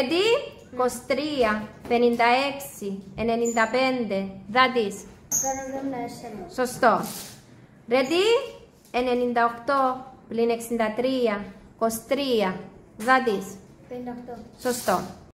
Ready? 23, 56, 95, that is. Σωστό. Ready? 98 πλην 63, 23, that is. 58. Σωστό.